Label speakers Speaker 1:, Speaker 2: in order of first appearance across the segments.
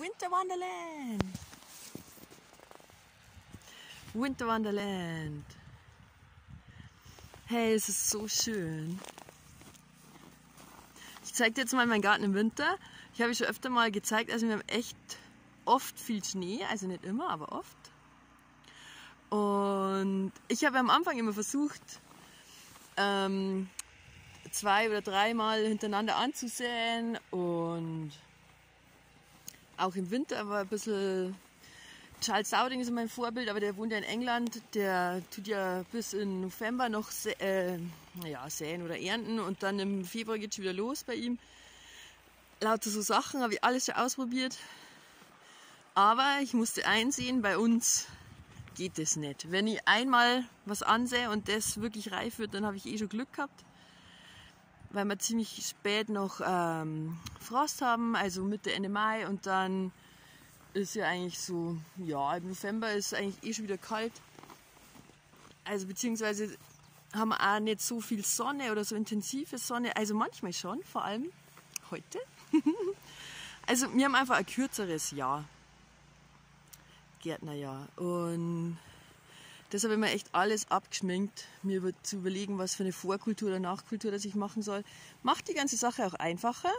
Speaker 1: Winter Wonderland. Winter Wonderland. Hey, es ist so schön. Ich zeige dir jetzt mal meinen Garten im Winter. Ich habe schon öfter mal gezeigt, also wir haben echt oft viel Schnee, also nicht immer, aber oft. Und ich habe am Anfang immer versucht, ähm, zwei oder dreimal hintereinander anzusäen und auch im Winter aber ein bisschen Charles Dowding ist mein Vorbild, aber der wohnt ja in England. Der tut ja bis in November noch äh, ja, säen oder ernten und dann im Februar geht es wieder los bei ihm. Lauter so Sachen habe ich alles schon ausprobiert. Aber ich musste einsehen, bei uns geht das nicht. Wenn ich einmal was ansehe und das wirklich reif wird, dann habe ich eh schon Glück gehabt weil wir ziemlich spät noch ähm, Frost haben, also Mitte, Ende Mai und dann ist ja eigentlich so, ja, im November ist eigentlich eh schon wieder kalt. Also beziehungsweise haben wir auch nicht so viel Sonne oder so intensive Sonne, also manchmal schon, vor allem heute. also wir haben einfach ein kürzeres Jahr. Gärtnerjahr. Und Deshalb habe ich mir echt alles abgeschminkt, mir zu überlegen, was für eine Vorkultur oder Nachkultur das ich machen soll. Macht die ganze Sache auch einfacher.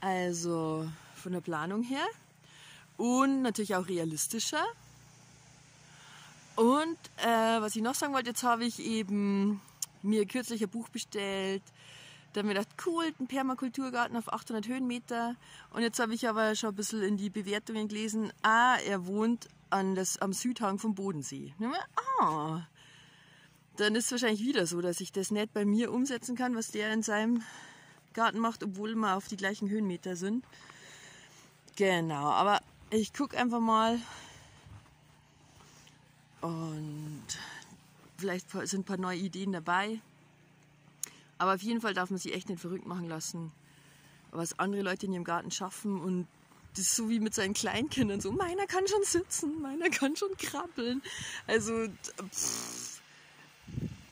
Speaker 1: Also von der Planung her. Und natürlich auch realistischer. Und äh, was ich noch sagen wollte, jetzt habe ich eben mir kürzlich ein Buch bestellt. Da habe ich mir gedacht, cool, ein Permakulturgarten auf 800 Höhenmeter. Und jetzt habe ich aber schon ein bisschen in die Bewertungen gelesen. Ah, er wohnt an das, am Südhang vom Bodensee. Ah, dann ist es wahrscheinlich wieder so, dass ich das nicht bei mir umsetzen kann, was der in seinem Garten macht, obwohl wir auf die gleichen Höhenmeter sind. Genau, aber ich gucke einfach mal und vielleicht sind ein paar neue Ideen dabei. Aber auf jeden Fall darf man sich echt nicht verrückt machen lassen, was andere Leute in ihrem Garten schaffen und das ist so wie mit seinen Kleinkindern, so meiner kann schon sitzen, meiner kann schon krabbeln. Also, pff,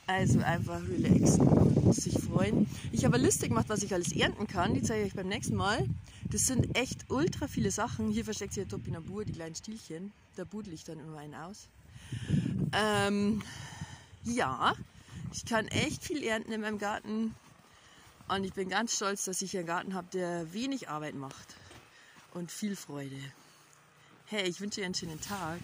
Speaker 1: also einfach relaxen und sich freuen. Ich habe eine Liste gemacht, was ich alles ernten kann. Die zeige ich euch beim nächsten Mal. Das sind echt ultra viele Sachen. Hier versteckt sich der Topinabur, die kleinen Stielchen. Da budel ich dann immer einen aus. Ähm, ja, ich kann echt viel ernten in meinem Garten. Und ich bin ganz stolz, dass ich einen Garten habe, der wenig Arbeit macht und viel Freude. Hey, ich wünsche dir einen schönen Tag.